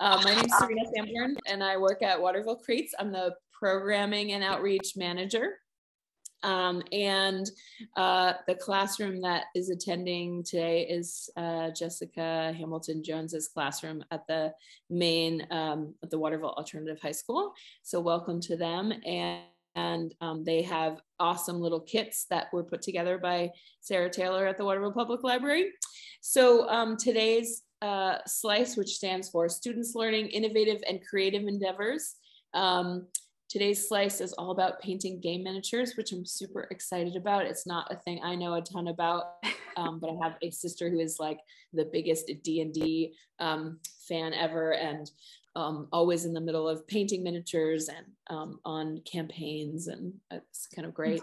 Uh, my name is Serena Sanborn, and I work at Waterville Creates. I'm the programming and outreach manager. Um, and uh, the classroom that is attending today is uh, Jessica Hamilton Jones's classroom at the main um, at the Waterville Alternative High School. So welcome to them. And, and um, they have awesome little kits that were put together by Sarah Taylor at the Waterville Public Library. So um, today's uh, SLICE, which stands for Students Learning Innovative and Creative Endeavors. Um, today's slice is all about painting game miniatures, which I'm super excited about. It's not a thing I know a ton about, um, but I have a sister who is like the biggest D&D um, fan ever and um, always in the middle of painting miniatures and um, on campaigns and it's kind of great.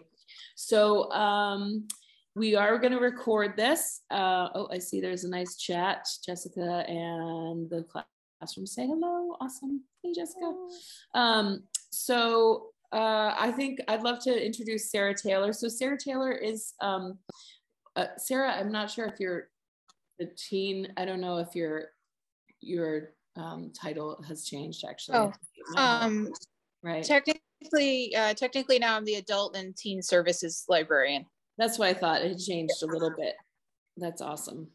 So um, we are going to record this. Uh, oh, I see there's a nice chat. Jessica and the classroom say hello. Awesome. Hey, Jessica. Um, so uh, I think I'd love to introduce Sarah Taylor. So Sarah Taylor is, um, uh, Sarah, I'm not sure if you're the teen, I don't know if your, your um, title has changed actually. Oh, um, right. Technically, uh, technically now I'm the adult and teen services librarian. That's what I thought. It changed a little bit. That's awesome.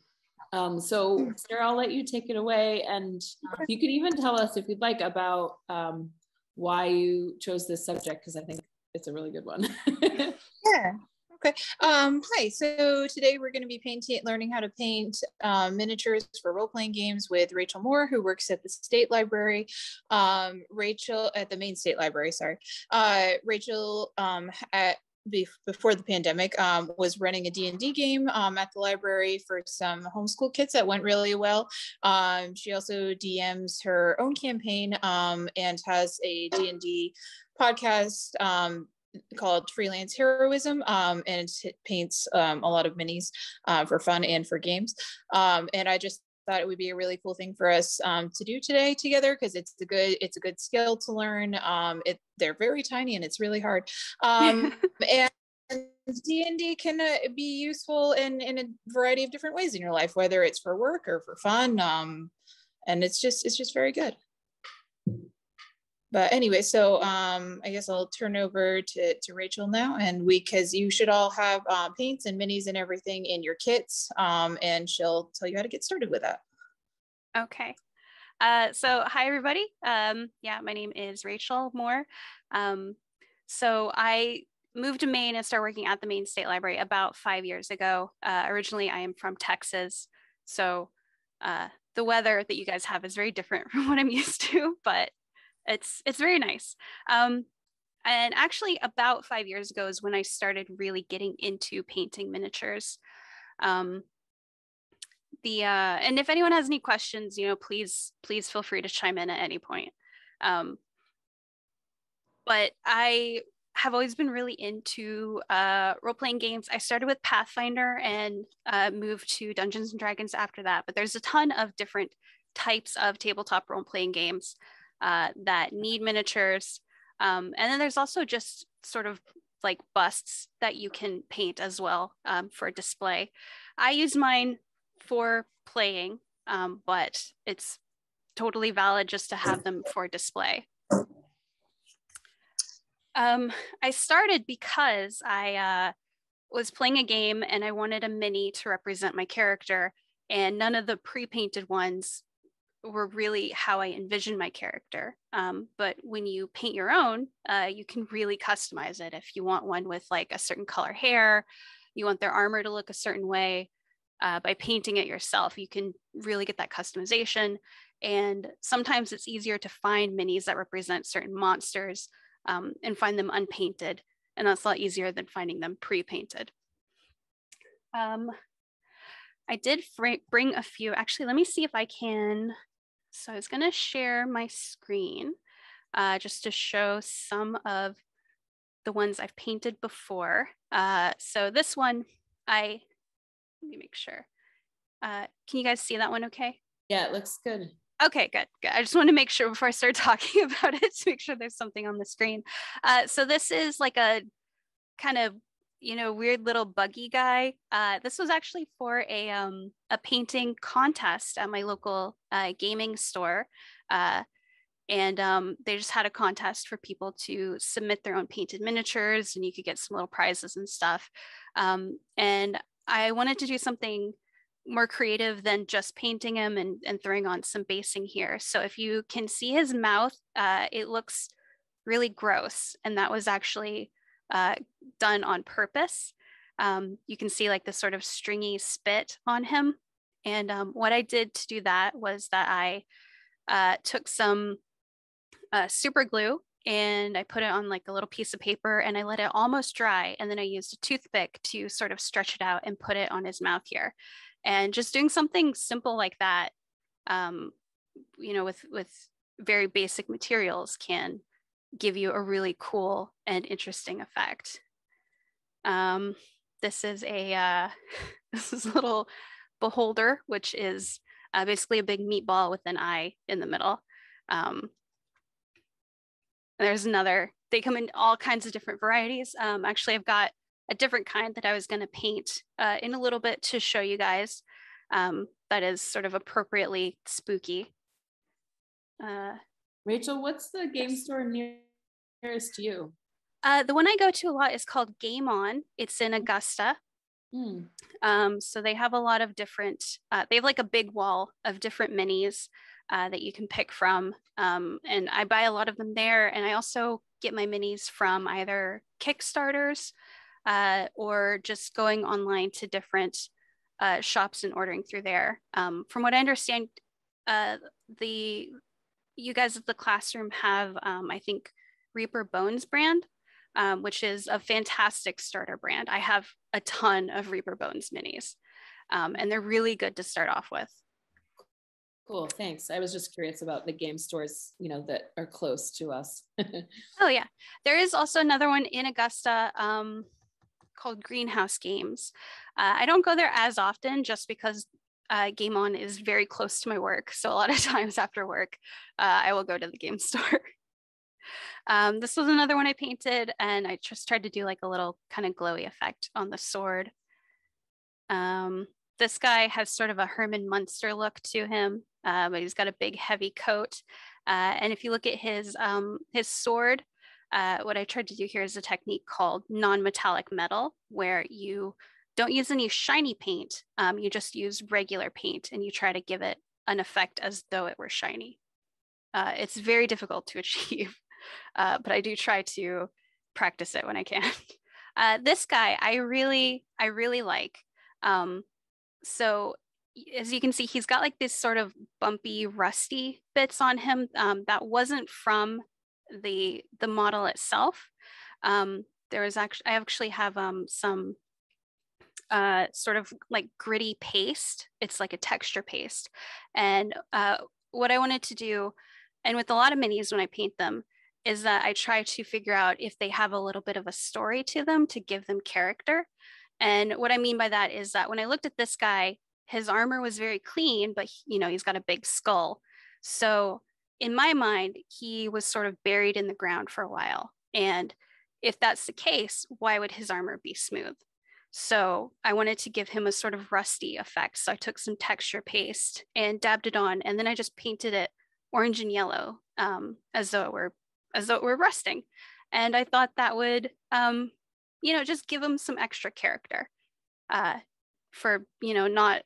Um, so Sarah, I'll let you take it away. And you can even tell us if you'd like about um, why you chose this subject, because I think it's a really good one. yeah. Okay. Um, hi. So today we're going to be painting, learning how to paint um, miniatures for role-playing games with Raechel Moore, who works at the State Library. Um, Raechel at the Maine State Library. Sorry. Uh, Raechel um, at before the pandemic um, was running a d&d game um, at the library for some homeschool kids that went really well. Um, she also dms her own campaign um, and has a d&d podcast um, called freelance heroism um, and paints a lot of minis uh, for fun and for games. And i just thought it would be a really cool thing for us um, to do today together because it's a good it's a good skill to learn. Um, it they're very tiny and it's really hard. Um, and D&D can uh, be useful in in a variety of different ways in your life, whether it's for work or for fun. Um, and it's just it's just very good but anyway, so um, I guess I'll turn over to, to Raechel now, and we because you should all have uh, paints and minis and everything in your kits, um, and she'll tell you how to get started with that. Okay. Uh, so hi everybody. Um, yeah, my name is Raechel Moore. Um, so I moved to Maine and started working at the Maine State Library about five years ago. Uh, originally, I am from Texas, so uh, the weather that you guys have is very different from what I'm used to, but it's it's very nice. Um, and actually, about five years ago is when I started really getting into painting miniatures. Um, the uh, and if anyone has any questions, you know, please please feel free to chime in at any point. Um, but I have always been really into uh, role playing games. I started with Pathfinder and uh, moved to Dungeons and Dragons after that. But there's a ton of different types of tabletop role playing games uh, that need miniatures. Um, and then there's also just sort of like busts that you can paint as well um, for display. I use mine for playing, um, but it's totally valid just to have them for display. Um, I started because I uh, was playing a game and I wanted a mini to represent my character, and none of the pre-painted ones were really how I envisioned my character. Um, but when you paint your own, uh, you can really customize it. If you want one with like a certain color hair, you want their armor to look a certain way, uh, by painting it yourself, you can really get that customization. And sometimes it's easier to find minis that represent certain monsters um, and find them unpainted. And that's a lot easier than finding them pre-painted. Um, I did bring a few, actually, let me see if I can so I was going to share my screen uh, just to show some of the ones I've painted before. Uh, so this one, I, let me make sure. Uh, can you guys see that one okay? Yeah, it looks good. Okay, good, good. I just want to make sure before I start talking about it to make sure there's something on the screen. Uh, so this is like a kind of you know weird little buggy guy. Uh, this was actually for a um, a painting contest at my local uh, gaming store. Uh, and um, they just had a contest for people to submit their own painted miniatures and you could get some little prizes and stuff um, and i wanted to do something more creative than just painting him and, and throwing on some basing here so if you can see his mouth uh, it looks really gross and that was actually uh, done on purpose um, you can see like this sort of stringy spit on him and um, what i did to do that was that i uh, took some uh, super glue and I put it on like a little piece of paper and I let it almost dry. And then I used a toothpick to sort of stretch it out and put it on his mouth here. And just doing something simple like that, um, you know, with with very basic materials can give you a really cool and interesting effect. Um, this is a uh, this is a little beholder, which is uh, basically a big meatball with an eye in the middle. Um, there's another, they come in all kinds of different varieties. Um, actually, I've got a different kind that I was going to paint uh, in a little bit to show you guys um, that is sort of appropriately spooky. Uh, Raechel, what's the game store nearest you? Uh, the one I go to a lot is called Game On. It's in Augusta. Mm. Um, so they have a lot of different, uh, they have like a big wall of different minis uh, that you can pick from. Um, and I buy a lot of them there. And I also get my minis from either Kickstarters uh, or just going online to different uh, shops and ordering through there. Um, from what I understand, uh, the you guys at the classroom have, um, I think, Reaper Bones brand, um, which is a fantastic starter brand. I have a ton of Reaper Bones minis, um, and they're really good to start off with. Cool, thanks. I was just curious about the game stores, you know, that are close to us. oh yeah, there is also another one in Augusta um, called Greenhouse Games. Uh, I don't go there as often just because uh, Game On is very close to my work. So a lot of times after work, uh, I will go to the game store. um, this was another one I painted, and I just tried to do like a little kind of glowy effect on the sword. Um, this guy has sort of a Herman Munster look to him uh, but he's got a big heavy coat. Uh, and if you look at his um, his sword, uh, what I tried to do here is a technique called non-metallic metal, where you don't use any shiny paint. Um, you just use regular paint, and you try to give it an effect as though it were shiny. Uh, it's very difficult to achieve, uh, but I do try to practice it when I can. Uh, this guy, I really, I really like. Um, so as you can see, he's got like this sort of bumpy, rusty bits on him. Um, that wasn't from the the model itself. Um, actually I actually have um, some uh, sort of like gritty paste. It's like a texture paste, and uh, what I wanted to do, and with a lot of minis when I paint them, is that I try to figure out if they have a little bit of a story to them to give them character. And what I mean by that is that when I looked at this guy, his armor was very clean, but you know, he's got a big skull. So in my mind, he was sort of buried in the ground for a while. And if that's the case, why would his armor be smooth? So I wanted to give him a sort of rusty effect. So I took some texture paste and dabbed it on, and then I just painted it orange and yellow um, as though it were as though it were rusting. And I thought that would, um, you know, just give him some extra character uh, for you know not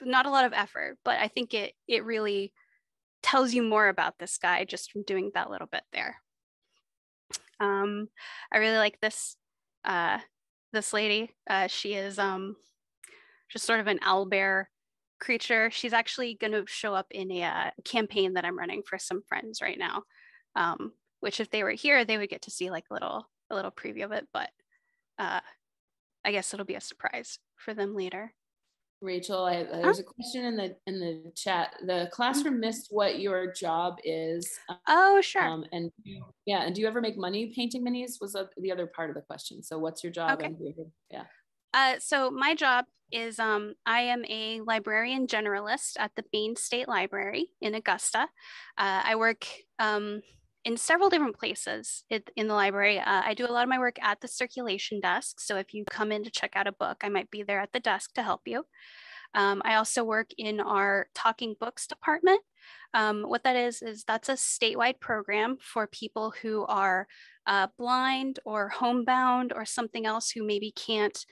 not a lot of effort, but I think it it really tells you more about this guy just from doing that little bit there. Um, I really like this uh, this lady. Uh, she is um, just sort of an owlbear creature. She's actually going to show up in a uh, campaign that I'm running for some friends right now. Um, which, if they were here, they would get to see like a little a little preview of it. But uh, I guess it'll be a surprise for them later. Raechel, I, there's a question in the in the chat. The classroom mm-hmm. missed what your job is. Oh, sure. Um, and yeah, and do you ever make money painting minis? Was the other part of the question. So, what's your job? Okay. yeah. Uh, so my job is um, I am a librarian generalist at the Maine State Library in Augusta. Uh, I work um, in several different places in the library. Uh, I do a lot of my work at the circulation desk. So if you come in to check out a book, I might be there at the desk to help you. Um, I also work in our talking books department. Um, what that is, is that's a statewide program for people who are uh, blind or homebound or something else who maybe can't,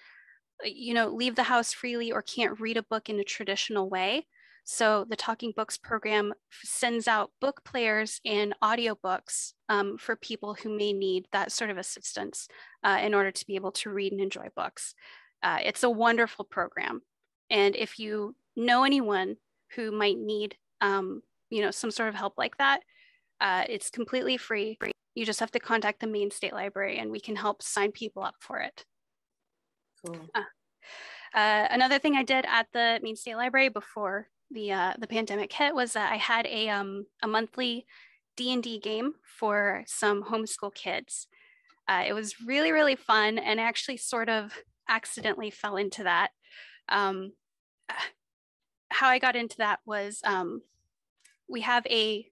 uh, you know, leave the house freely or can't read a book in a traditional way. So the Talking Books program sends out book players and audiobooks um, for people who may need that sort of assistance uh, in order to be able to read and enjoy books. Uh, it's a wonderful program. And if you know anyone who might need, um, you know, some sort of help like that, uh, it's completely free. You just have to contact the Maine State Library and we can help sign people up for it. Cool. Uh, uh, another thing I did at the Maine State Library before the uh, the pandemic hit was that I had a um, a monthly D and D game for some homeschool kids. Uh, it was really really fun, and I actually sort of accidentally fell into that. Um, how I got into that was um, we have a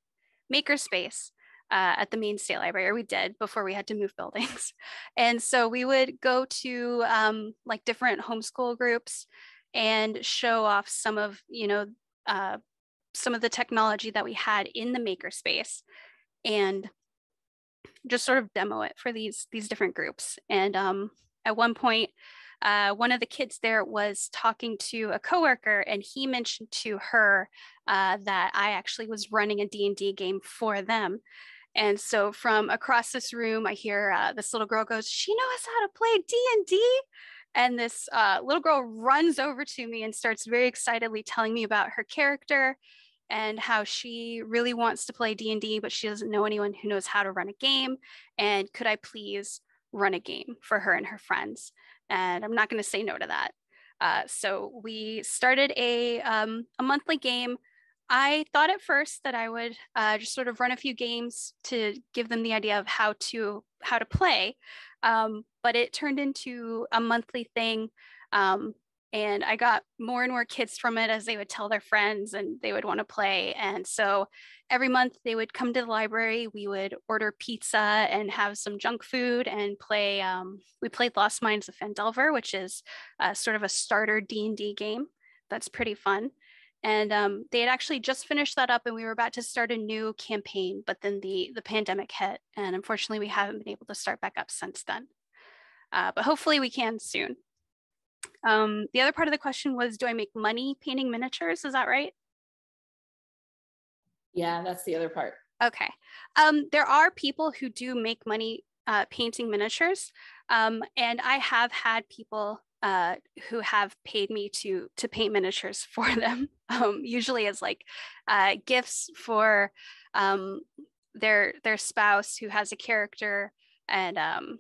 makerspace uh, at the Maine State Library, or we did before we had to move buildings. And so we would go to um, like different homeschool groups and show off some of you know uh, some of the technology that we had in the makerspace and just sort of demo it for these these different groups. And um, at one point uh, one of the kids there was talking to a coworker and he mentioned to her uh, that i actually was running a d&d game for them. And so from across this room i hear uh, this little girl goes she knows how to play d&d and this uh, little girl runs over to me and starts very excitedly telling me about her character and how she really wants to play d&d but she doesn't know anyone who knows how to run a game and could i please run a game for her and her friends? And i'm not going to say no to that. Uh, so we started a, um, a monthly game. I thought at first that i would uh, just sort of run a few games to give them the idea of how to how to play um, but it turned into a monthly thing. Um, and I got more and more kids from it as they would tell their friends and they would want to play. And so every month they would come to the library. We would order pizza and have some junk food and play. Um, we played Lost Mines of Phandelver, which is sort of a starter D and D game. That's pretty fun. And um, they had actually just finished that up, and we were about to start a new campaign. But then the the pandemic hit, and unfortunately, we haven't been able to start back up since then uh, but hopefully we can soon. Um, the other part of the question was, do I make money painting miniatures? Is that right? Yeah, that's the other part. Okay. Um, there are people who do make money uh, painting miniatures. Um, and I have had people uh, who have paid me to to paint miniatures for them, um, usually as like uh, gifts for um, their their spouse who has a character and um,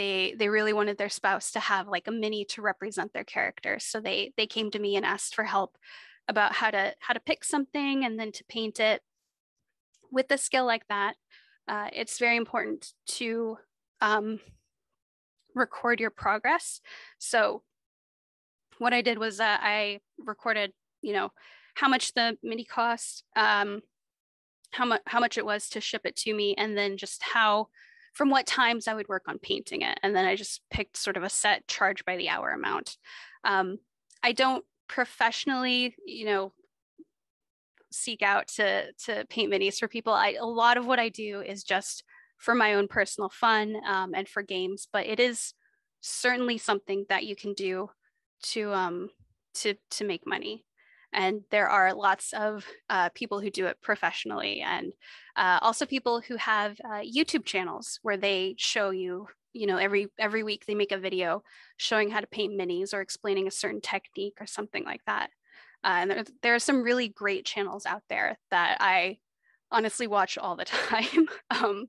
they they really wanted their spouse to have like a mini to represent their character so they they came to me and asked for help about how to how to pick something and then to paint it. With a skill like that uh, it's very important to um, record your progress. So what i did was uh, i recorded you know how much the mini cost um, how much how much it was to ship it to me and then just how from what times I would work on painting it. And then I just picked sort of a set charge by the hour amount. Um, I don't professionally, you know, seek out to to paint minis for people. I a lot of what I do is just for my own personal fun um, and for games, but it is certainly something that you can do to um to to make money and there are lots of uh, people who do it professionally and uh, also people who have uh, youtube channels where they show you you know every every week they make a video showing how to paint minis or explaining a certain technique or something like that. Uh, and there, there are some really great channels out there that i honestly watch all the time. Um,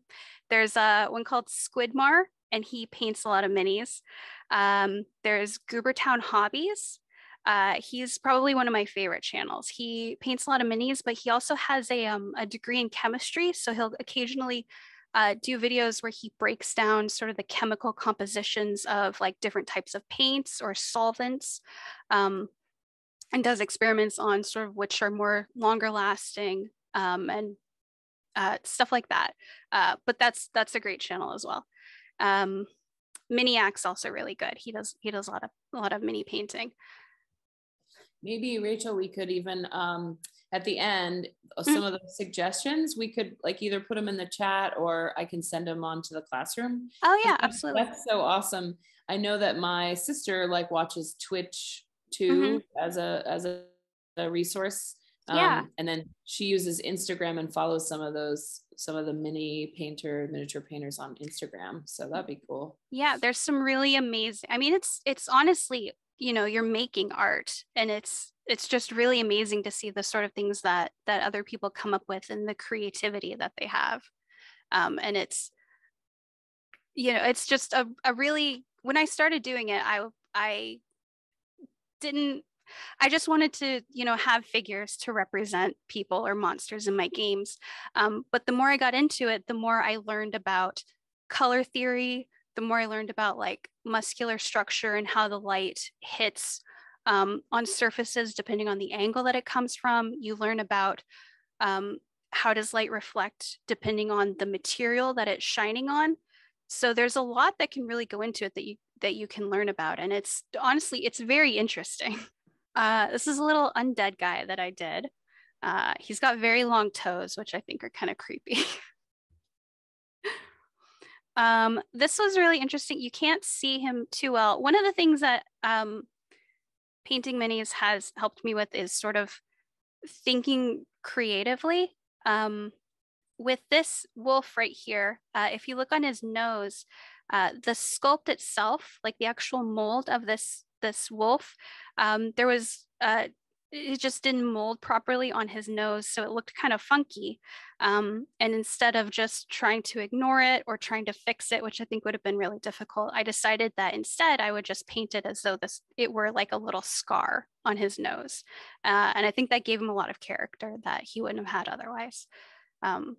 there's uh, one called squidmar and he paints a lot of minis. Um, there's goobertown hobbies uh, he's probably one of my favorite channels. He paints a lot of minis, but he also has a, um, a degree in chemistry. So he'll occasionally uh, do videos where he breaks down sort of the chemical compositions of like different types of paints or solvents um, and does experiments on sort of which are more longer lasting um, and uh, stuff like that. Uh, but that's that's a great channel as well. Um, Miniac's also really good. He does he does a lot of a lot of mini painting. Maybe Raechel, we could even um, at the end uh, some mm-hmm. of the suggestions we could like either put them in the chat or I can send them on to the classroom. Oh yeah, absolutely. That's so awesome. I know that my sister like watches Twitch too mm-hmm. as a as a, a resource. Um, yeah. And then she uses Instagram and follows some of those some of the mini painter miniature painters on Instagram. So that'd be cool. Yeah, there's some really amazing. I mean, it's it's honestly you know you're making art and it's it's just really amazing to see the sort of things that that other people come up with and the creativity that they have. Um, and it's you know it's just a, a really when i started doing it i i didn't i just wanted to you know have figures to represent people or monsters in my games. Um, but the more i got into it the more i learned about color theory the more I learned about like muscular structure and how the light hits um, on surfaces depending on the angle that it comes from. You learn about um, how does light reflect depending on the material that it's shining on. So there's a lot that can really go into it that you that you can learn about, and it's honestly it's very interesting. Uh, this is a little undead guy that I did. Uh, he's got very long toes, which I think are kind of creepy. Um, this was really interesting. You can't see him too well. One of the things that um, Painting Minis has helped me with is sort of thinking creatively. Um, with this wolf right here, uh, if you look on his nose, uh, the sculpt itself, like the actual mold of this this wolf, um, there was uh, it just didn't mold properly on his nose. So it looked kind of funky. Um, and instead of just trying to ignore it or trying to fix it, which I think would have been really difficult, I decided that instead I would just paint it as though this it were like a little scar on his nose. Uh, and I think that gave him a lot of character that he wouldn't have had otherwise. Um,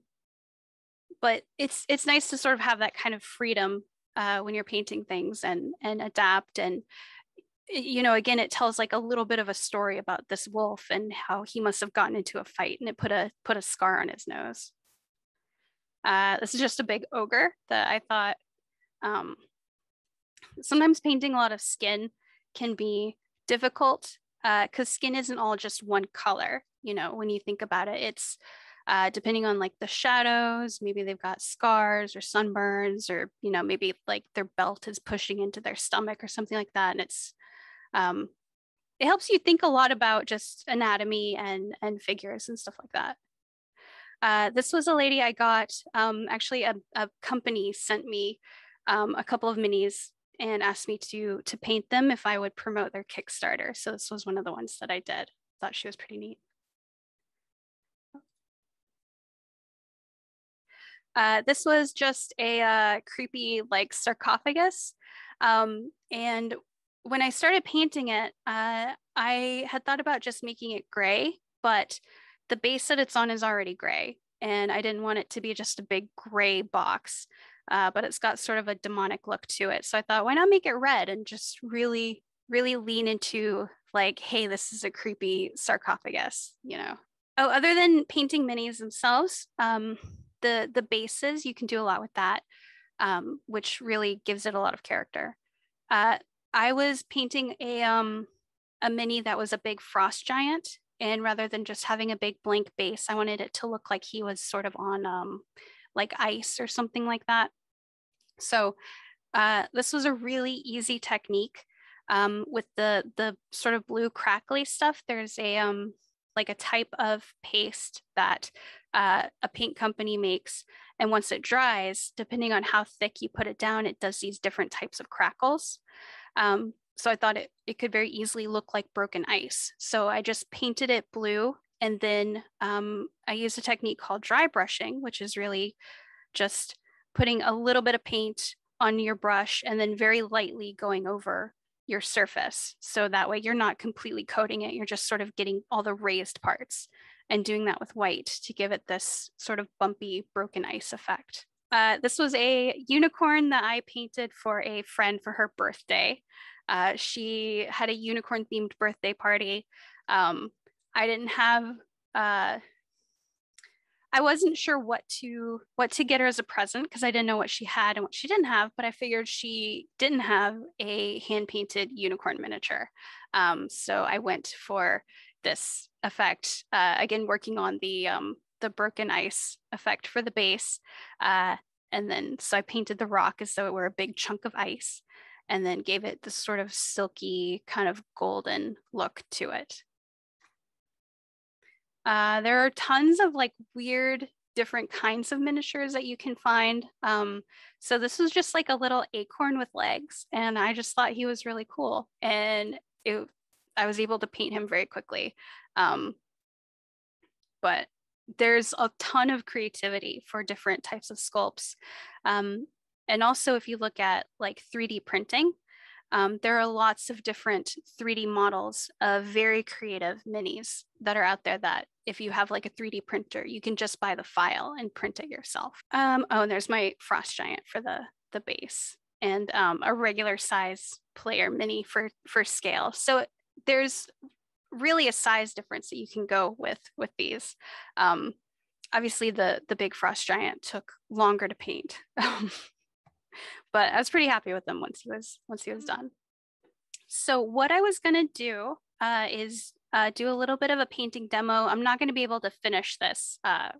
but it's it's nice to sort of have that kind of freedom uh, when you're painting things and and adapt and you know again it tells like a little bit of a story about this wolf and how he must have gotten into a fight and it put a put a scar on his nose. Uh, this is just a big ogre that i thought um, sometimes painting a lot of skin can be difficult because uh, skin isn't all just one color you know when you think about it. It's uh, depending on like the shadows maybe they've got scars or sunburns or you know maybe like their belt is pushing into their stomach or something like that and it's um, it helps you think a lot about just anatomy and and figures and stuff like that. Uh, this was a lady I got. Um, actually, a, a, company sent me um, a couple of minis and asked me to to paint them if I would promote their Kickstarter. So this was one of the ones that I did. Thought she was pretty neat. Uh, this was just a uh, creepy like sarcophagus. Um, and when I started painting it, uh, I had thought about just making it gray, but the base that it's on is already gray. And I didn't want it to be just a big gray box, uh, but it's got sort of a demonic look to it. So I thought, why not make it red and just really, really lean into like, hey, this is a creepy sarcophagus, you know? Oh, other than painting minis themselves, um, the the bases you can do a lot with that, um, which really gives it a lot of character. Uh, I was painting a um a mini that was a big frost giant, and rather than just having a big blank base, I wanted it to look like he was sort of on um like ice or something like that. So uh, this was a really easy technique. Um, with the the sort of blue crackly stuff, there's a um like a type of paste that uh, a paint company makes. And once it dries, depending on how thick you put it down, it does these different types of crackles. Um, so I thought it, it could very easily look like broken ice. So I just painted it blue and then um, I used a technique called dry brushing, which is really just putting a little bit of paint on your brush and then very lightly going over your surface. So that way you're not completely coating it, you're just sort of getting all the raised parts and doing that with white to give it this sort of bumpy broken ice effect. Uh, this was a unicorn that I painted for a friend for her birthday. Uh, she had a unicorn themed birthday party. Um, I didn't have uh, I wasn't sure what to what to get her as a present because I didn't know what she had and what she didn't have, but I figured she didn't have a hand painted unicorn miniature. Um, so I went for this effect uh, again, working on the um, the broken ice effect for the base, uh, and then so I painted the rock as though it were a big chunk of ice, and then gave it this sort of silky kind of golden look to it. Uh, there are tons of like weird different kinds of miniatures that you can find. Um, so this was just like a little acorn with legs, and I just thought he was really cool, and it, I was able to paint him very quickly. Um, but there's a ton of creativity for different types of sculpts. Um, and also, if you look at like 3D printing, um, there are lots of different 3D models of very creative minis that are out there that if you have like a 3D printer, you can just buy the file and print it yourself. Um, oh, and there's my frost giant for the, the base and um, a regular size player mini for, for scale. So there's really a size difference that you can go with with these. Um, obviously the, the big frost giant took longer to paint. but I was pretty happy with them once he was once he was done. So what I was gonna do uh, is uh, do a little bit of a painting demo. I'm not gonna be able to finish this uh,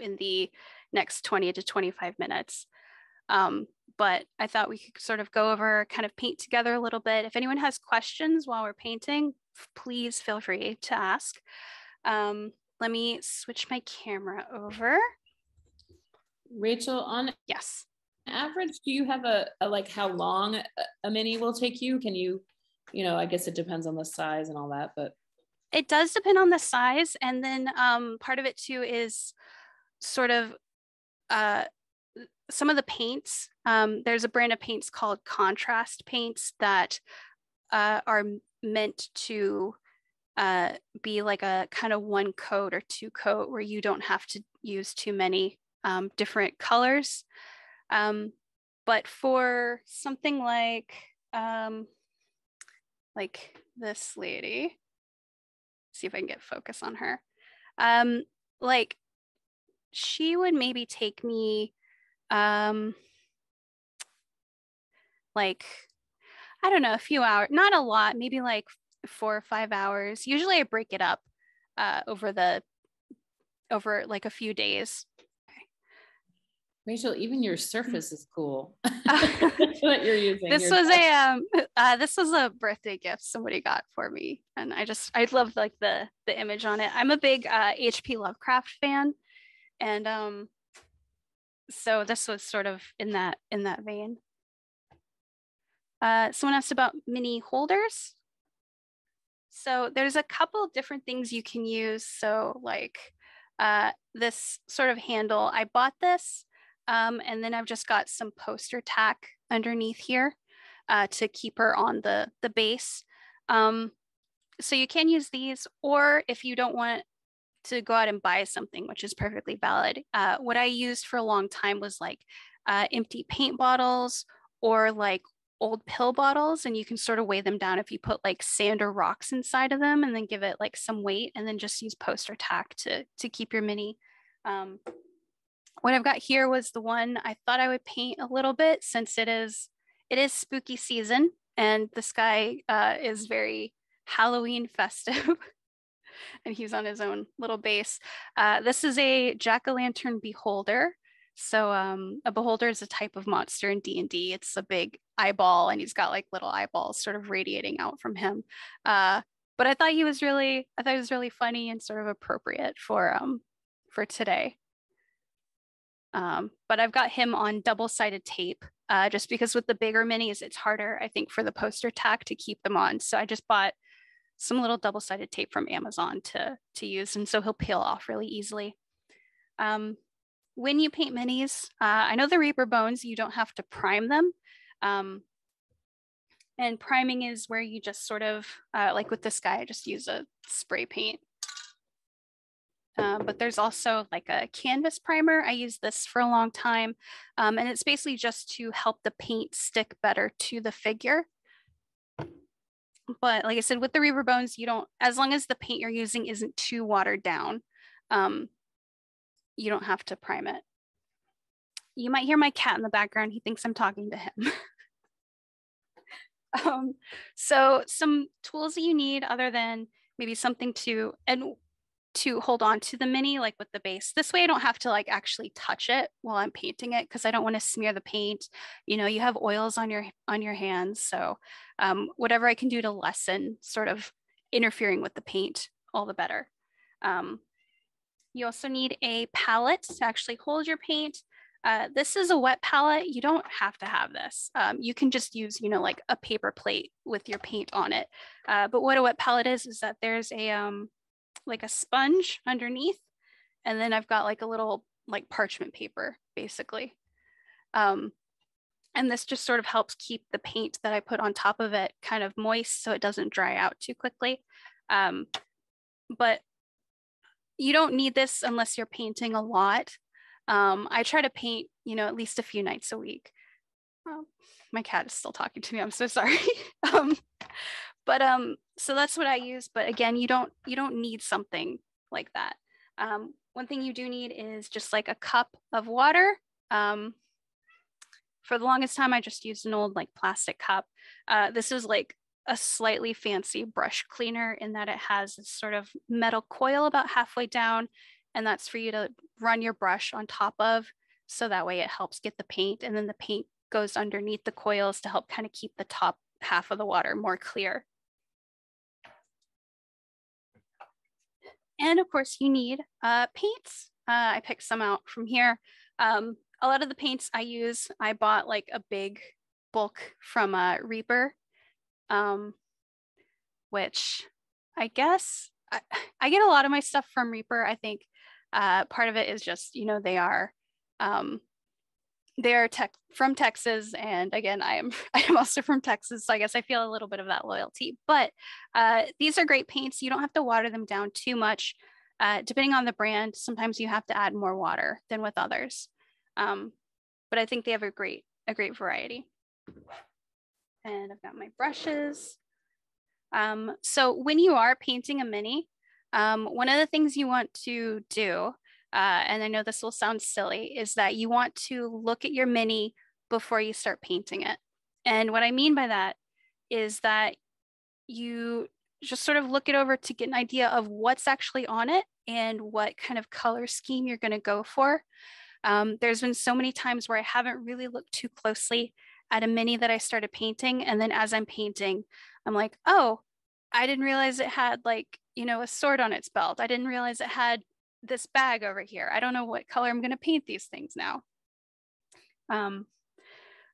in the next 20 to 25 minutes. Um, but I thought we could sort of go over, kind of paint together a little bit. If anyone has questions while we're painting, please feel free to ask. Um, let me switch my camera over. Raechel, on yes average, do you have a, a like how long a, a mini will take you? Can you, you know, I guess it depends on the size and all that, but it does depend on the size. And then um, part of it too is sort of uh, some of the paints. Um, there's a brand of paints called contrast paints that uh, are meant to uh, be like a kind of one coat or two coat where you don't have to use too many um, different colors. Um, but for something like um, like this lady, see if I can get focus on her. Um, like she would maybe take me um like I don't know, a few hours, not a lot, maybe like four or five hours. Usually I break it up uh, over the over like a few days Raechel, even your surface is cool. that you're using. This was a um uh, this was a birthday gift somebody got for me, and I just I love like the the image on it. I'm a big uh, H.P. Lovecraft fan, and um, so this was sort of in that in that vein. Uh, someone asked about mini holders. So there's a couple different things you can use. So like uh, this sort of handle, I bought this um, and then I've just got some poster tack underneath here uh, to keep her on the, the base. Um, so you can use these, or if you don't want to go out and buy something, which is perfectly valid. Uh, what I used for a long time was like uh, empty paint bottles or like old pill bottles, and you can sort of weigh them down if you put like sand or rocks inside of them, and then give it like some weight, and then just use poster tack to to keep your mini um, what I've got here was the one I thought I would paint a little bit since it is it is spooky season and the sky uh, is very Halloween festive. and he's on his own little base. Uh, this is a jack-o'-lantern beholder. So um, a beholder is a type of monster in D&D. It's a big eyeball and he's got like little eyeballs sort of radiating out from him. Uh, but I thought he was really, I thought he was really funny and sort of appropriate for um, for today. Um, but I've got him on double-sided tape uh, just because with the bigger minis, it's harder, I think, for the poster tack to keep them on. So I just bought some little double-sided tape from Amazon to, to use. And so he'll peel off really easily. Um, when you paint minis, uh, I know the Reaper bones, you don't have to prime them. Um, and priming is where you just sort of, uh, like with this guy, I just use a spray paint Um, but there's also like a canvas primer. I use this for a long time. Um, and it's basically just to help the paint stick better to the figure. But like I said, with the Reaper Bones, you don't, as long as the paint you're using isn't too watered down, um, you don't have to prime it. You might hear my cat in the background. He thinks I'm talking to him. um, so some tools that you need other than maybe something to, and to hold on to the mini like with the base. This way I don't have to like actually touch it while I'm painting it because I don't want to smear the paint. You know, you have oils on your on your hands. So um, whatever I can do to lessen sort of interfering with the paint, all the better. Um, you also need a palette to actually hold your paint. Uh, this is a wet palette. You don't have to have this. Um, you can just use, you know, like a paper plate with your paint on it. Uh, but what a wet palette is, is that there's a, um, like a sponge underneath. And then I've got like a little like parchment paper, basically. Um, and this just sort of helps keep the paint that I put on top of it kind of moist so it doesn't dry out too quickly. Um, but you don't need this unless you're painting a lot. Um, I try to paint, you know, at least a few nights a week. Oh, my cat is still talking to me. I'm so sorry. um, but um, so that's what I use. But again, you don't you don't need something like that. Um, one thing you do need is just like a cup of water. Um, for the longest time, I just used an old like plastic cup. Uh, this is like a slightly fancy brush cleaner in that it has this sort of metal coil about halfway down, and that's for you to run your brush on top of. So that way it helps get the paint, and then the paint goes underneath the coils to help kind of keep the top half of the water more clear. And of course you need uh, paints. Uh, I picked some out from here. Um, a lot of the paints I use, I bought like a big bulk from uh, Reaper, um, which I guess I, I, get a lot of my stuff from Reaper. I think uh, part of it is just, you know, they are um, they're tech from Texas, and again, I am I am also from Texas, so I guess I feel a little bit of that loyalty. But uh, these are great paints. You don't have to water them down too much. Uh, depending on the brand, sometimes you have to add more water than with others. Um, but I think they have a great a great variety. And I've got my brushes. Um, so when you are painting a mini, um, one of the things you want to do uh, and I know this will sound silly, is that you want to look at your mini before you start painting it. And what I mean by that is that you just sort of look it over to get an idea of what's actually on it and what kind of color scheme you're going to go for. Um, there's been so many times where I haven't really looked too closely at a mini that I started painting. And then as I'm painting, I'm like, oh, I didn't realize it had like, you know, a sword on its belt. I didn't realize it had this bag over here. I don't know what color I'm going to paint these things now. Um,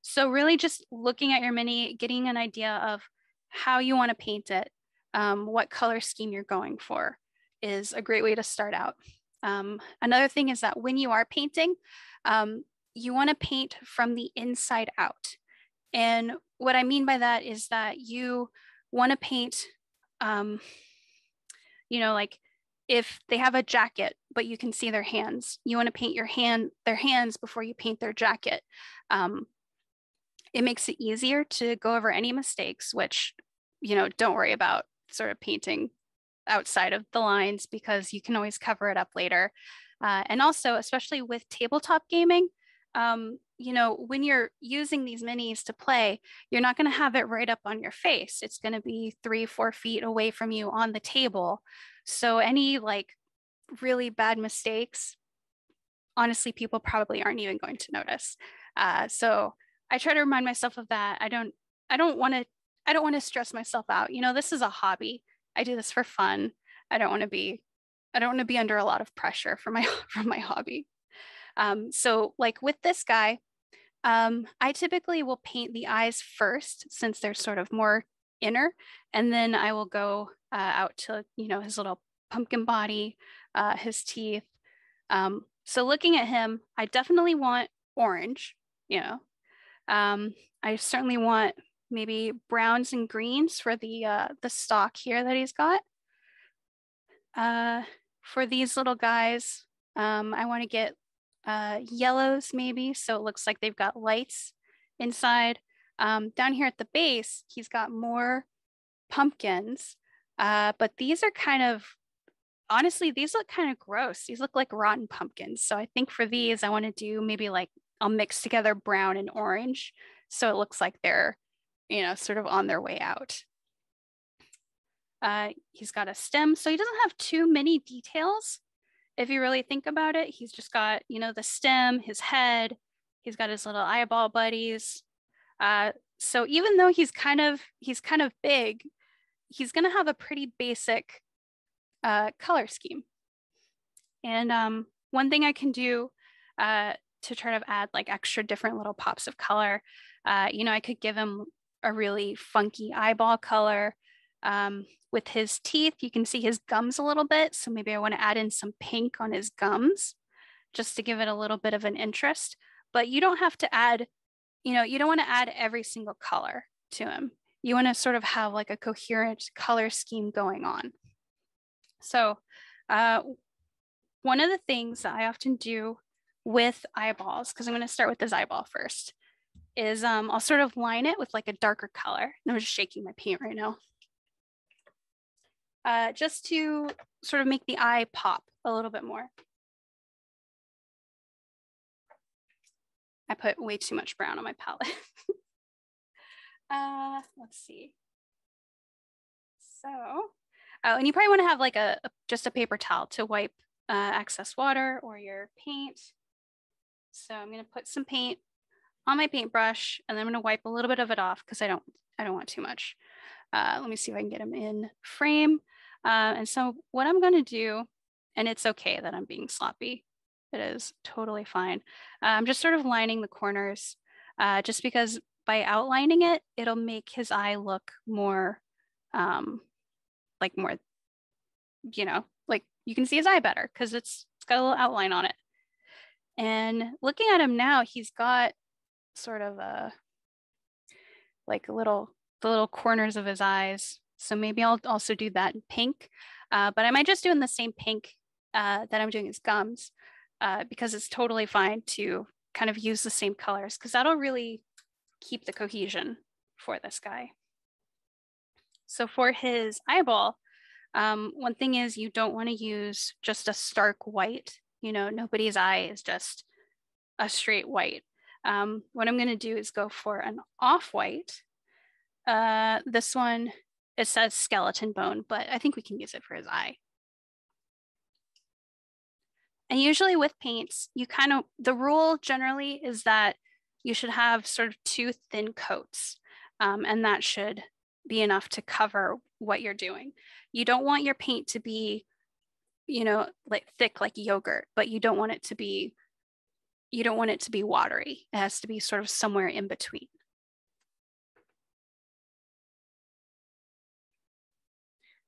so really just looking at your mini, getting an idea of how you want to paint it, um, what color scheme you're going for is a great way to start out. Um, another thing is that when you are painting, um, you want to paint from the inside out. And what I mean by that is that you want to paint, um, you know, like if they have a jacket but you can see their hands you want to paint your hand their hands before you paint their jacket. Um, it makes it easier to go over any mistakes which you know don't worry about sort of painting outside of the lines because you can always cover it up later. Uh, and also especially with tabletop gaming um, you know when you're using these minis to play you're not going to have it right up on your face it's going to be three four feet away from you on the table so any like really bad mistakes, honestly, people probably aren't even going to notice. Uh, so I try to remind myself of that. I don't, I don't want to, I don't want to stress myself out. You know, this is a hobby. I do this for fun. I don't want to be, I don't want to be under a lot of pressure from my from my hobby. Um, so like with this guy, um, I typically will paint the eyes first since they're sort of more inner, and then I will go uh, out to you know his little pumpkin body, uh, his teeth. Um, so looking at him, I definitely want orange. You know, um, I certainly want maybe browns and greens for the uh, the stock here that he's got. Uh, for these little guys, um, I want to get uh, yellows maybe. So it looks like they've got lights inside. Um, down here at the base, he's got more pumpkins, uh, but these are kind of, honestly, these look kind of gross. These look like rotten pumpkins. So I think for these, I want to do maybe like, I'll mix together brown and orange. So it looks like they're, you know, sort of on their way out. Uh, he's got a stem, so he doesn't have too many details. If you really think about it, he's just got, you know, the stem, his head, he's got his little eyeball buddies. Uh, so even though he's kind of he's kind of big, he's gonna have a pretty basic uh, color scheme. And um, one thing I can do uh, to try to add like extra different little pops of color, uh, you know, I could give him a really funky eyeball color. Um, with his teeth, you can see his gums a little bit. So maybe I want to add in some pink on his gums just to give it a little bit of an interest. But you don't have to add, you know, you don't want to add every single color to him. You want to sort of have like a coherent color scheme going on. So uh, one of the things that I often do with eyeballs, because I'm going to start with this eyeball first, is um, I'll sort of line it with like a darker color. And I'm just shaking my paint right now uh, just to sort of make the eye pop a little bit more. I put way too much brown on my palette. uh, let's see. So, oh, and you probably want to have like a, a, just a paper towel to wipe uh, excess water or your paint. So I'm going to put some paint on my paintbrush and then I'm going to wipe a little bit of it off because I don't I don't want too much. Uh, let me see if I can get them in frame. Uh, and so what I'm going to do, and it's okay that I'm being sloppy. It is totally fine. Uh, I'm just sort of lining the corners uh, just because by outlining it, it'll make his eye look more um, like more, you know, like you can see his eye better because it's, it's got a little outline on it. And looking at him now, he's got sort of a like a little the little corners of his eyes so maybe I'll also do that in pink, uh, but I might just do in the same pink uh, that I'm doing as gums uh, because it's totally fine to kind of use the same colors because that'll really keep the cohesion for this guy. So for his eyeball, um, one thing is you don't want to use just a stark white. You know, nobody's eye is just a straight white. Um, what I'm going to do is go for an off-white. Uh, this one it says skeleton bone, but I think we can use it for his eye. And usually with paints, you kind of, the rule generally is that you should have sort of two thin coats, um, and that should be enough to cover what you're doing. You don't want your paint to be, you know, like thick like yogurt, but you don't want it to be, you don't want it to be watery. It has to be sort of somewhere in between.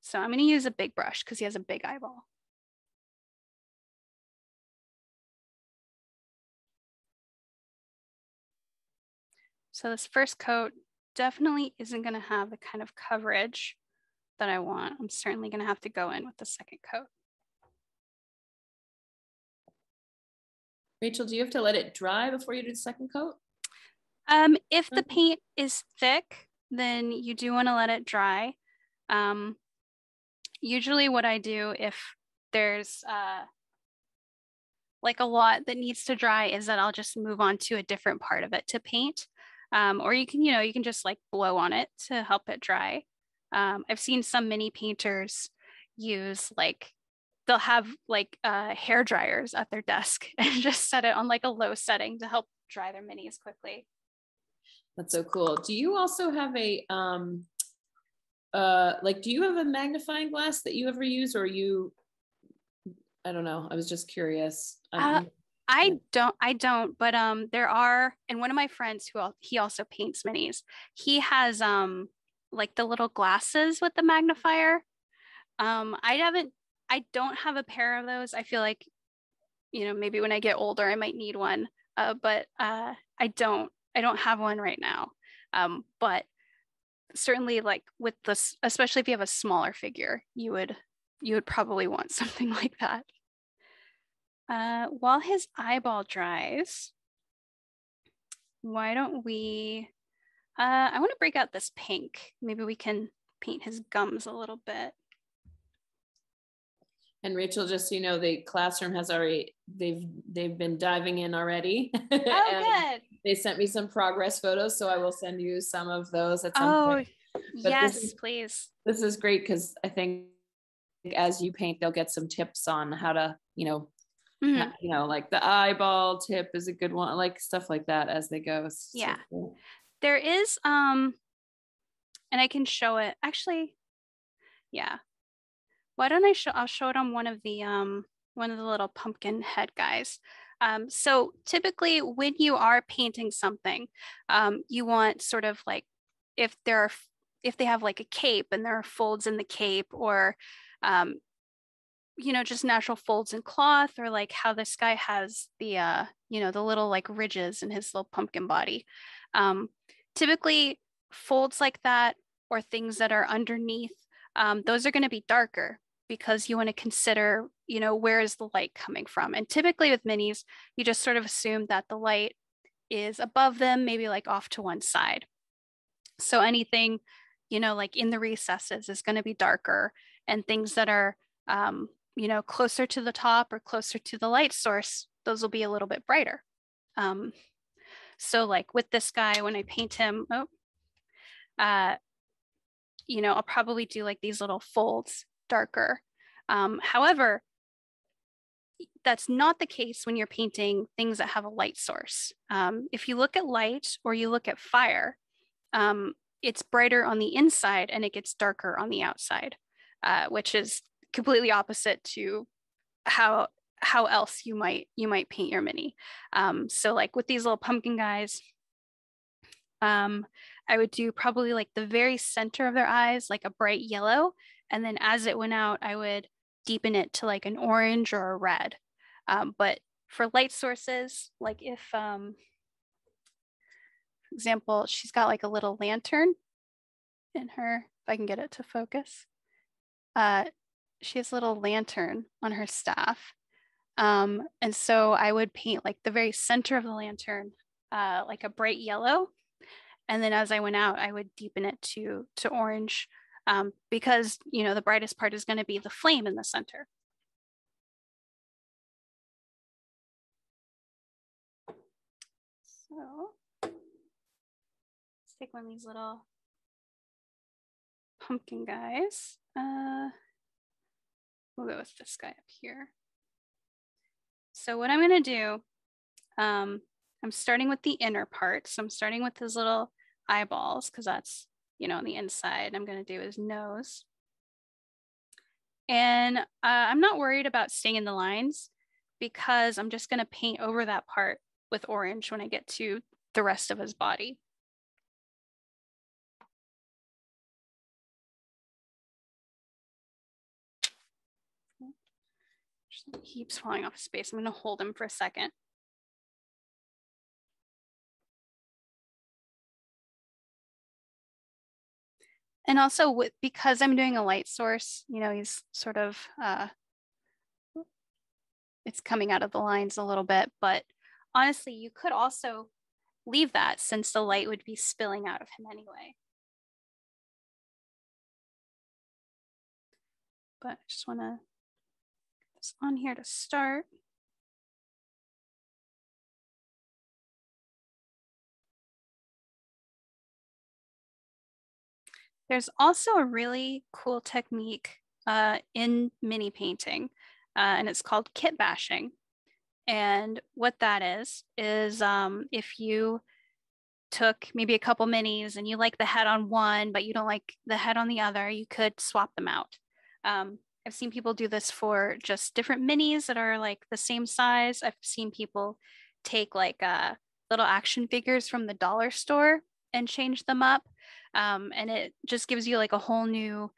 So I'm going to use a big brush because he has a big eyeball. So this first coat definitely isn't going to have the kind of coverage that I want. I'm certainly going to have to go in with the second coat. Raechel, do you have to let it dry before you do the second coat? Um, if the paint is thick, then you do want to let it dry. Um, usually what I do if there's uh, like a lot that needs to dry is that I'll just move on to a different part of it to paint. Um, or you can, you know, you can just like blow on it to help it dry. Um, I've seen some mini painters use like they'll have like uh, hair dryers at their desk and just set it on like a low setting to help dry their minis quickly. That's so cool. Do you also have a um, uh like do you have a magnifying glass that you ever use or you i don't know i was just curious. Uh, i don't i don't but um there are and one of my friends who he also paints minis he has um like the little glasses with the magnifier. Um i haven't i don't have a pair of those. I feel like you know maybe when i get older i might need one. Uh, but uh i don't i don't have one right now. Um but certainly like with this especially if you have a smaller figure you would you would probably want something like that. Uh, while his eyeball dries, why don't we, uh, I want to break out this pink. Maybe we can paint his gums a little bit. And Raechel, just so you know, the classroom has already they've they've been diving in already. Oh, good. They sent me some progress photos, so I will send you some of those at some Oh, point. yes, this is- please. This is great because I think as you paint, they'll get some tips on how to, you know, Mhm. you know, like the eyeball tip is a good one, like stuff like that as they go. It's so Yeah. cool. There is, um, and I can show it. Actually, yeah. Why don't I show? I'll show it on one of the um one of the little pumpkin head guys. Um, so typically, when you are painting something, um, you want sort of like if there are if they have like a cape and there are folds in the cape, or um, you know just natural folds in cloth, or like how this guy has the uh, you know the little like ridges in his little pumpkin body. Um, typically, folds like that or things that are underneath, um, those are going to be darker because you want to consider, you know, where is the light coming from? And typically with minis, you just sort of assume that the light is above them, maybe like off to one side. So anything, you know, like in the recesses is going to be darker, and things that are, um, you know, closer to the top or closer to the light source, those will be a little bit brighter. Um, so like with this guy, when I paint him, oh, uh, you know, I'll probably do like these little folds darker. Um, however, that's not the case when you're painting things that have a light source. Um, if you look at light or you look at fire, um, it's brighter on the inside and it gets darker on the outside, uh, which is completely opposite to how how else you might you might paint your mini. Um, so like with these little pumpkin guys, um, I would do probably like the very center of their eyes, like a bright yellow. And then as it went out, I would deepen it to like an orange or a red. Um, but for light sources, like if, um, for example, she's got like a little lantern in her, if I can get it to focus. Uh, she has a little lantern on her staff. Um, and so I would paint like the very center of the lantern, uh, like a bright yellow and then as I went out, I would deepen it to to orange um, because you know the brightest part is going to be the flame in the center. So let's take one of these little pumpkin guys. Uh, we'll go with this guy up here. So what I'm going to do, um, I'm starting with the inner part. So I'm starting with his little eyeballs because that's, you know, on the inside. I'm going to do his nose. And uh, I'm not worried about staying in the lines because I'm just going to paint over that part with orange when I get to the rest of his body. Just keeps falling off space. I'm going to hold him for a second. And also with, because I'm doing a light source, you know, he's sort of, uh, it's coming out of the lines a little bit, but honestly, you could also leave that since the light would be spilling out of him anyway. But I just get this on here to start. There's also a really cool technique uh, in mini painting, uh, and it's called kit bashing. And what that is, is um, if you took maybe a couple minis and you like the head on one, but you don't like the head on the other, you could swap them out. Um, I've seen people do this for just different minis that are like the same size. I've seen people take like uh, little action figures from the dollar store and change them up. Um, and it just gives you like a whole new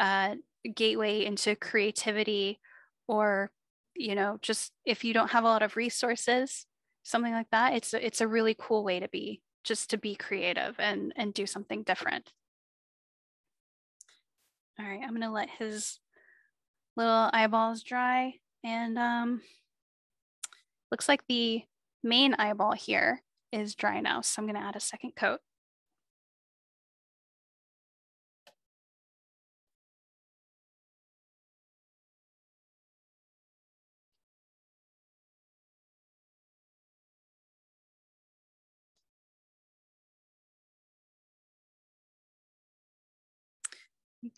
uh, gateway into creativity or you know just if you don't have a lot of resources something like that it's a, it's a really cool way to be just to be creative and and do something different all right i'm going to let his little eyeballs dry and um, looks like the main eyeball here is dry now. So I'm gonna add a second coat.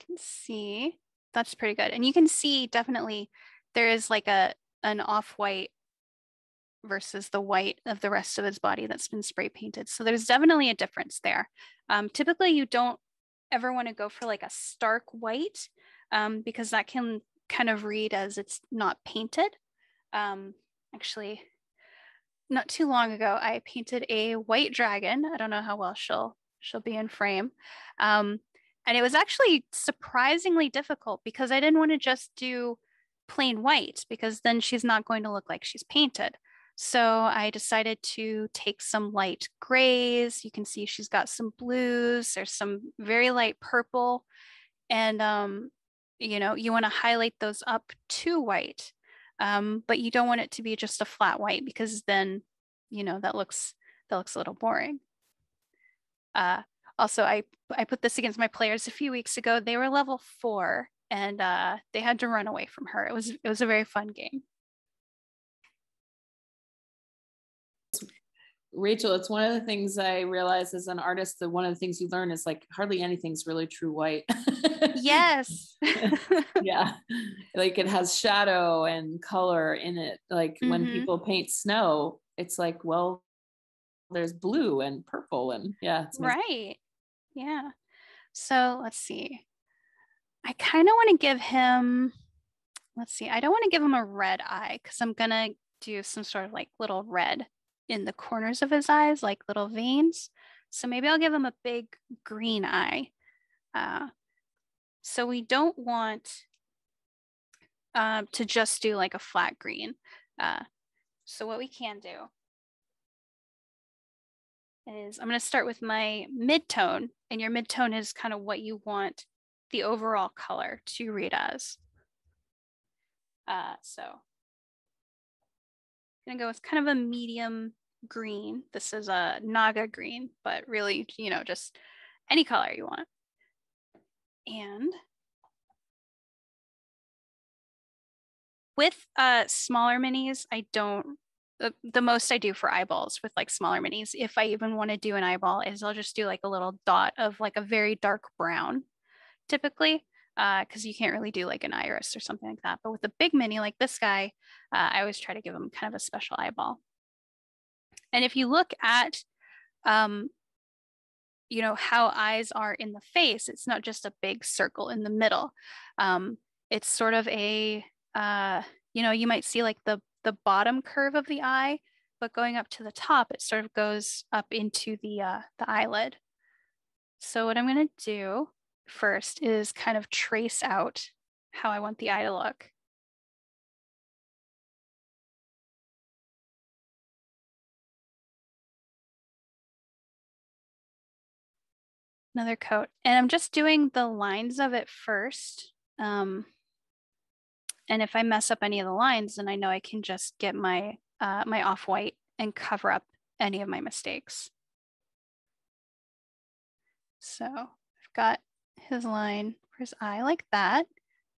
Can see that's pretty good. And you can see definitely there is like a an off-white versus the white of the rest of his body that's been spray painted. So there's definitely a difference there. Um, typically you don't ever want to go for like a stark white um, because that can kind of read as it's not painted. Um, actually, not too long ago, I painted a white dragon. I don't know how well she'll she'll be in frame. Um, and it was actually surprisingly difficult because I didn't want to just do plain white because then she's not going to look like she's painted. So I decided to take some light grays. You can see she's got some blues. There's some very light purple. And, um, you know, you want to highlight those up to white. Um, but you don't want it to be just a flat white because then, you know, that looks, that looks a little boring. Uh, also, I, I put this against my players a few weeks ago. They were level four and uh, they had to run away from her. It was, it was a very fun game. Raechel, it's one of the things I realize as an artist that one of the things you learn is like hardly anything's really true white. yes. yeah. Like it has shadow and color in it. Like mm-hmm. when people paint snow, it's like, well, there's blue and purple and yeah. right. Yeah. So let's see. I kind of want to give him, let's see, I don't want to give him a red eye because I'm going to do some sort of like little red in the corners of his eyes, like little veins. So maybe I'll give him a big green eye. Uh, so we don't want uh, to just do like a flat green. Uh, so what we can do is I'm going to start with my mid-tone and your mid-tone is kind of what you want the overall color to read as. Uh, so I'm to go with kind of a medium green. This is a Naga green, but really, you know, just any color you want. And with uh, smaller minis, I don't the, most I do for eyeballs with like smaller minis, if I even want to do an eyeball, is I'll just do like a little dot of like a very dark brown typically, because uh, you can't really do like an iris or something like that. But with a big mini like this guy, uh, I always try to give him kind of a special eyeball. And if you look at, um, you know, how eyes are in the face, it's not just a big circle in the middle. Um, it's sort of a, uh, you know, you might see like the the bottom curve of the eye, but going up to the top, it sort of goes up into the, uh, the eyelid. So what I'm gonna do first is kind of trace out how I want the eye to look. Another coat. And I'm just doing the lines of it first. Um, and if I mess up any of the lines, then I know I can just get my, uh, my off-white and cover up any of my mistakes. So I've got his line for his eye like that.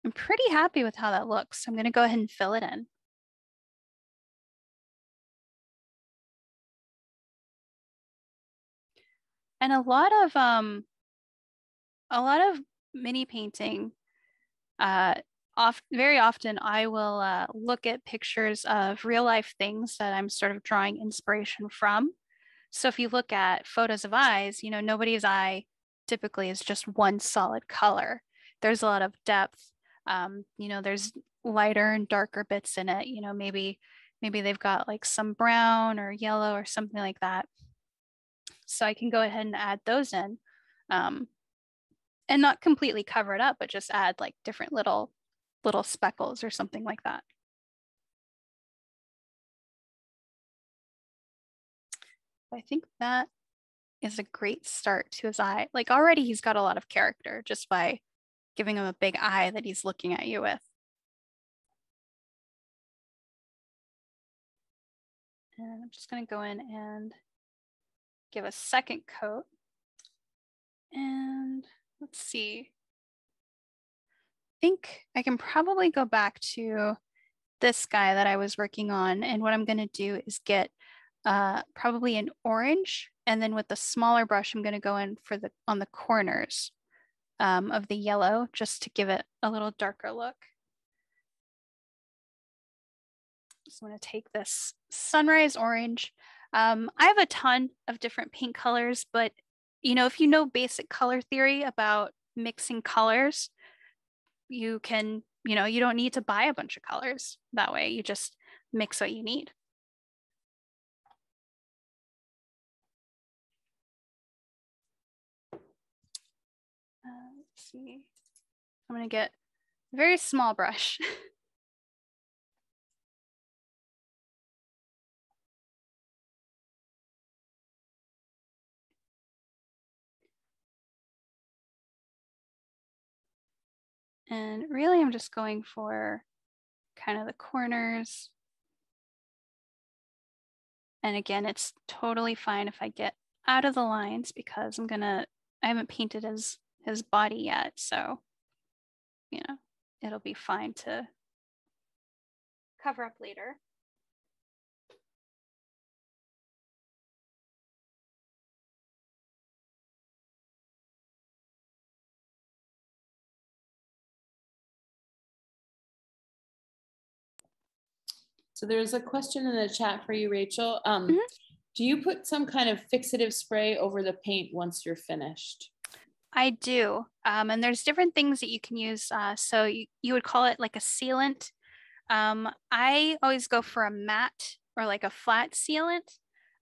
I'm pretty happy with how that looks. I'm gonna go ahead and fill it in. And a lot of um, a lot of mini painting uh, oft, very often I will uh, look at pictures of real life things that I'm sort of drawing inspiration from. So if you look at photos of eyes, you know, nobody's eye typically is just one solid color. There's a lot of depth. Um, you know, there's lighter and darker bits in it. You know, maybe maybe they've got like some brown or yellow or something like that. So I can go ahead and add those in. Um, and not completely cover it up, but just add like different little little speckles or something like that. I think that is a great start to his eye. Like already he's got a lot of character just by giving him a big eye that he's looking at you with. And I'm just going to go in and give a second coat. And let's see. I think I can probably go back to this guy that I was working on. And what I'm going to do is get uh, probably an orange. And then with the smaller brush, I'm going to go in for the on the corners um, of the yellow just to give it a little darker look. Just want to take this sunrise orange. Um, I have a ton of different paint colors, but you know, if you know basic color theory about mixing colors, you can, you know, you don't need to buy a bunch of colors that way. You just mix what you need. Uh, let's see. I'm going to get a very small brush. And really, I'm just going for kind of the corners. And again, it's totally fine if I get out of the lines because I'm gonna, I haven't painted his, his body yet. So, you know, it'll be fine to cover up later. So there's a question in the chat for you, Raechel. Um, Mhm. Do you put some kind of fixative spray over the paint once you're finished? I do. Um, and there's different things that you can use. Uh, so you, you would call it like a sealant. Um, I always go for a matte or like a flat sealant.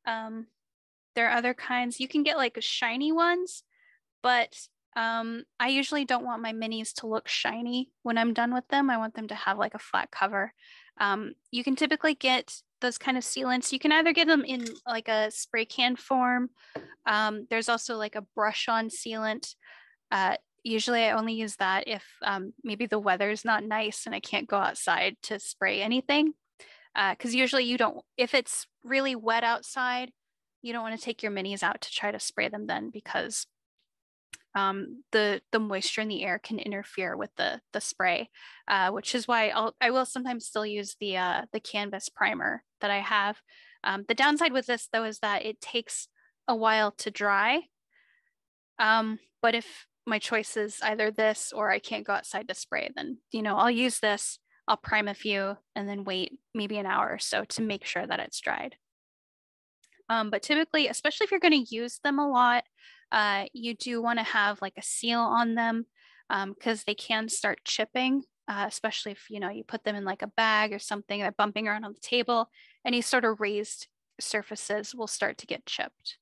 Um, there are other kinds. You can get like shiny ones, but um, I usually don't want my minis to look shiny when I'm done with them. I want them to have like a flat cover. Um, you can typically get those kind of sealants. You can either get them in like a spray can form. Um, there's also like a brush on sealant. Uh, usually I only use that if um, maybe the weather is not nice and I can't go outside to spray anything. Because uh, usually you don't, if it's really wet outside, you don't want to take your minis out to try to spray them then because um, the the moisture in the air can interfere with the the spray, uh, which is why I'll I will sometimes still use the uh, the canvas primer that I have. Um, the downside with this though is that it takes a while to dry. Um, but if my choice is either this or I can't go outside to spray, then you know I'll use this. I'll prime a few and then wait maybe an hour or so to make sure that it's dried. Um, but typically, especially if you're going to use them a lot, uh, you do want to have like a seal on them because um, they can start chipping, uh, especially if you know you put them in like a bag or something. They're bumping around on the table. Any sort of raised surfaces will start to get chipped.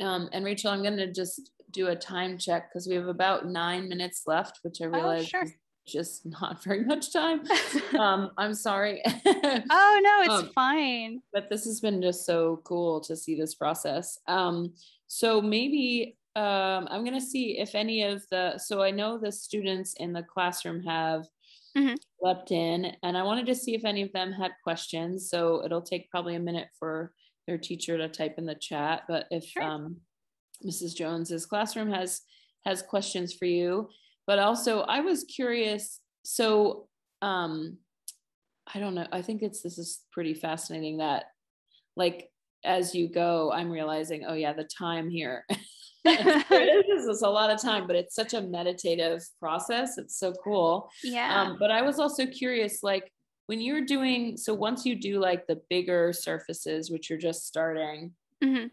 Um, and Raechel, I'm going to just do a time check because we have about nine minutes left, which I realize oh, sure just not very much time. um, I'm sorry. oh no, it's um, fine. But this has been just so cool to see this process. Um, so maybe um, I'm gonna see if any of the. So I know the students in the classroom have mm-hmm. leapt in, and I wanted to see if any of them had questions. So it'll take probably a minute for their teacher to type in the chat. But if sure. um, Mrs. Jones's classroom has has questions for you, but also I was curious. So um, I don't know. I think it's this is pretty fascinating that like as you go, I'm realizing, oh yeah, the time here. this is a lot of time, but it's such a meditative process. It's so cool. Yeah. Um, but I was also curious, like when you're doing, so once you do like the bigger surfaces, which you're just starting, mm-hmm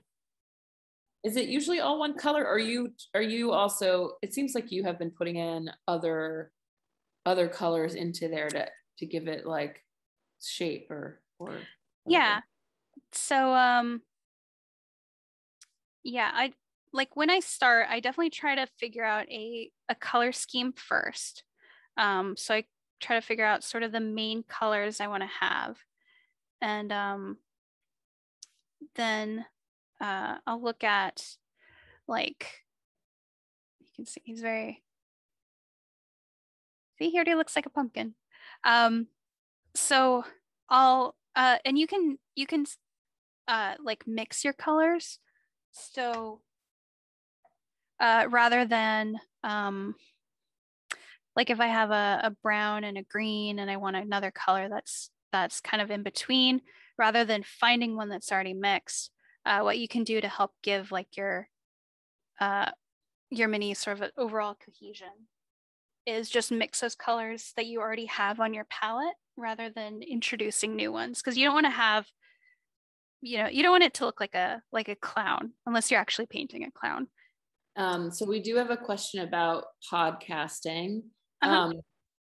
is it usually all one color? Or are you are you also it seems like you have been putting in other other colors into there to to give it like shape or or whatever. yeah so um yeah i like when i start i definitely try to figure out a a color scheme first. Um so i try to figure out sort of the main colors i want to have. And um then uh, I'll look at like you can see he's very see he already looks like a pumpkin. Um, so I'll uh, and you can you can uh, like mix your colors. So uh, rather than um, like if I have a, a brown and a green and I want another color that's that's kind of in between, rather than finding one that's already mixed, uh, what you can do to help give like your uh, your mini sort of overall cohesion is just mix those colors that you already have on your palette rather than introducing new ones because you don't want to have you know you don't want it to look like a like a clown unless you're actually painting a clown. Um, so we do have a question about podcasting. Uh-huh. um,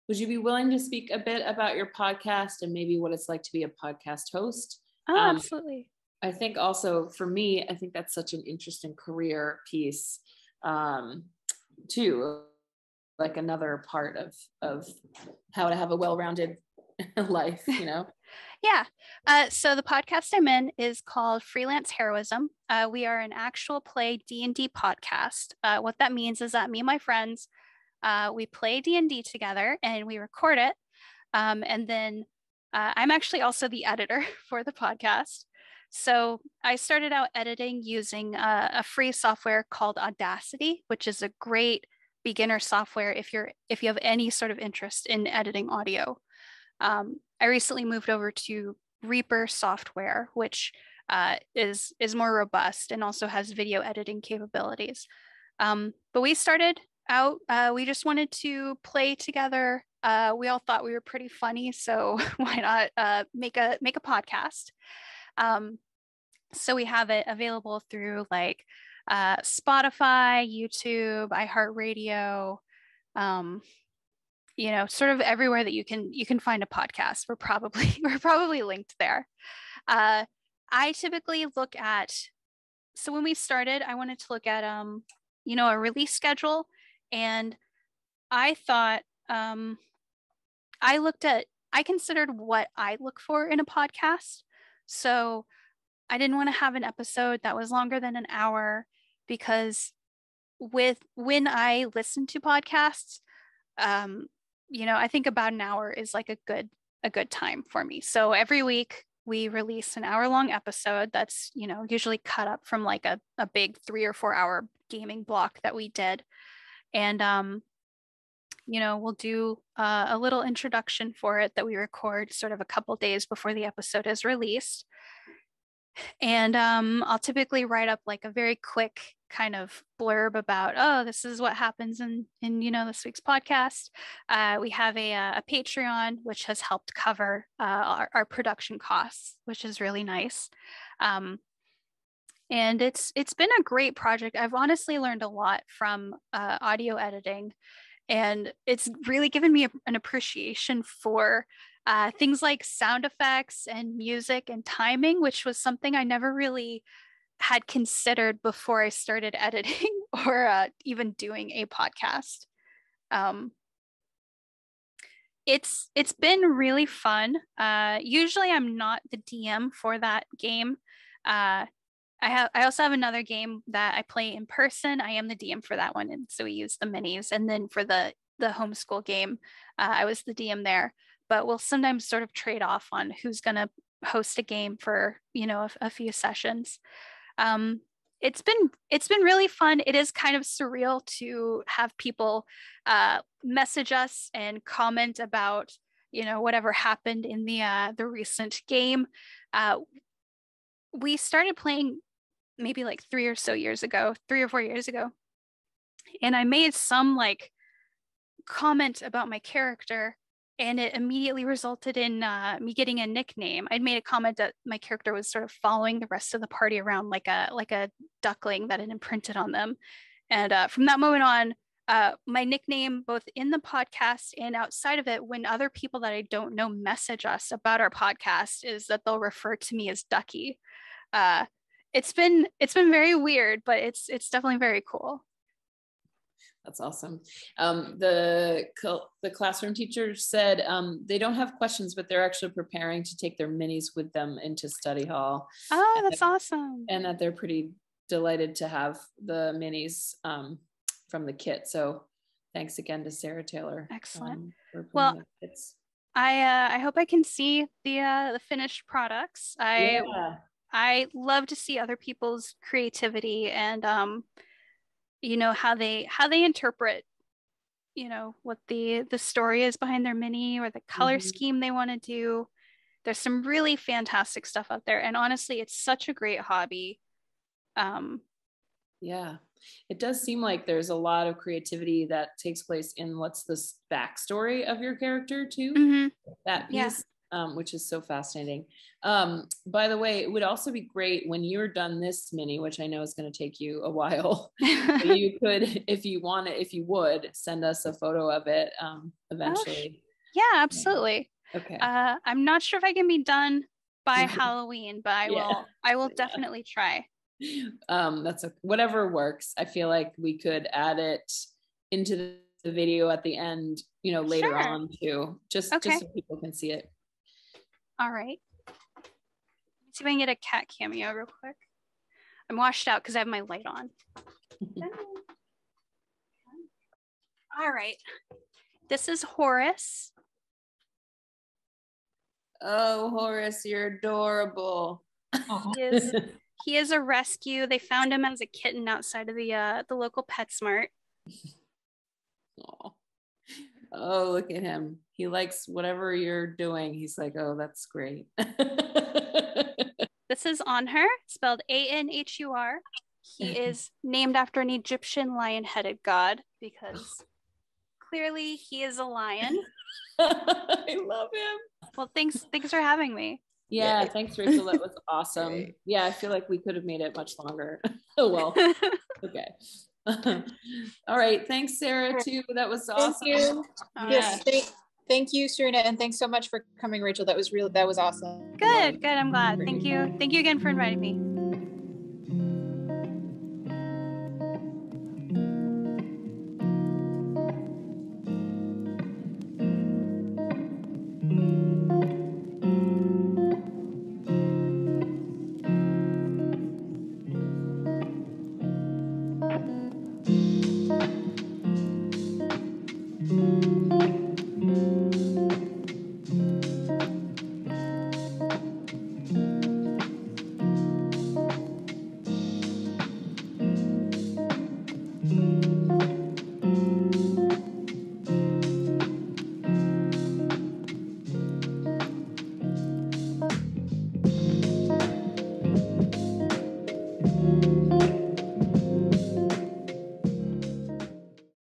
would you be willing to speak a bit about your podcast and maybe what it's like to be a podcast host? Oh, um, absolutely i think also for me i think that's such an interesting career piece um, too like another part of of how to have a well-rounded life you know? Yeah. Uh, so the podcast i'm in is called freelance heroism. Uh, we are an actual play d&d podcast. Uh, what that means is that me and my friends uh, we play d&d together and we record it. Um, and then uh, i'm actually also the editor for the podcast so i started out editing using a free software called audacity which is a great beginner software if you're if you have any sort of interest in editing audio. Um, I recently moved over to Reaper software, which uh, is is more robust and also has video editing capabilities. Um, but we started out. Uh, we just wanted to play together. Uh, we all thought we were pretty funny, so why not uh, make a make a podcast? Um, so we have it available through like uh, Spotify, YouTube, iHeartRadio, um, you know, sort of everywhere that you can you can find a podcast. We're probably we're probably linked there. Uh, I typically look at so when we started, I wanted to look at um, you know, a release schedule, and I thought um, I looked at I considered what I look for in a podcast. So I didn't want to have an episode that was longer than an hour because with when I listen to podcasts, um, you know, I think about an hour is like a good a good time for me. So every week we release an hour long episode that's, you know, usually cut up from like a, a big three or four hour gaming block that we did. And um, you know, we'll do uh, a little introduction for it that we record sort of a couple days before the episode is released. And um, I'll typically write up like a very quick kind of blurb about oh this is what happens in in you know this week's podcast. Uh, we have a, uh, a patreon which has helped cover uh, our, our, production costs which is really nice. Um, and it's it's been a great project. I've honestly learned a lot from uh, audio editing and it's really given me a, an appreciation for uh, things like sound effects and music and timing, which was something I never really had considered before I started editing or uh, even doing a podcast. Um, it's it's been really fun. Uh, usually, I'm not the DM for that game. I have I also have another game that I play in person. I am the DM for that one, and so we use the minis. And then for the the homeschool game, uh, I was the DM there but we'll sometimes sort of trade off on who's going to host a game for you know a, a few sessions um, it's been it's been really fun it is kind of surreal to have people uh, message us and comment about you know whatever happened in the uh, the recent game uh, we started playing maybe like three or so years ago three or four years ago and i made some like comment about my character and it immediately resulted in uh, me getting a nickname. I'd made a comment that my character was sort of following the rest of the party around like a like a duckling that had imprinted on them, and uh, from that moment on, uh, my nickname, both in the podcast and outside of it, when other people that I don't know message us about our podcast, is that they'll refer to me as Ducky. Uh, it's been it's been very weird, but it's it's definitely very cool. That's awesome. Um, the the classroom teacher said um, they don't have questions, but they're actually preparing to take their minis with them into study hall. Oh, that's and, awesome! And that they're pretty delighted to have the minis um, from the kit. So thanks again to Sarah Taylor. Excellent. Um, well, I uh, I hope I can see the uh, the finished products. I yeah. I love to see other people's creativity and um, you know how they how they interpret you know what the the story is behind their mini or the color Mhm. scheme they want to do there's some really fantastic stuff out there and honestly it's such a great hobby um Yeah. It does seem like there's a lot of creativity that takes place in what's this backstory of your character too. mhm. That Yeah. Um, which is so fascinating. Um, by the way, it would also be great when you're done this mini, which I know is going to take you a while. you could, if you want it, if you would, send us a photo of it um, eventually. yeah absolutely Okay. uh i'm not sure if i can be done by halloween but i Yeah. will i will definitely try um that's a, whatever works i feel like we could add it into the, the video at the end you know later Sure. on too just Okay. just so people can see it all right. Let's see if i can get a cat cameo real quick. I'm washed out because i have my light on. All right. This is horace. Oh horace you're adorable. He is, he is a rescue. They found him as a kitten outside of the uh, the local PetSmart. Aw. Oh look at him he likes whatever you're doing he's like oh that's great This is Anhur, spelled A N H U R. He is named after an Egyptian lion-headed god because clearly he is a lion. i love him Well, thanks thanks for having me. yeah Yay. thanks Raechel that was awesome Great. yeah i feel like we could have made it much longer oh well okay all right thanks sarah too that was Thank awesome you. All Yes, right. thank, thank you, Serena, and thanks so much for coming, Raechel. That was real. That was awesome. Good, good. I'm glad. Thank you. Thank you again for inviting me.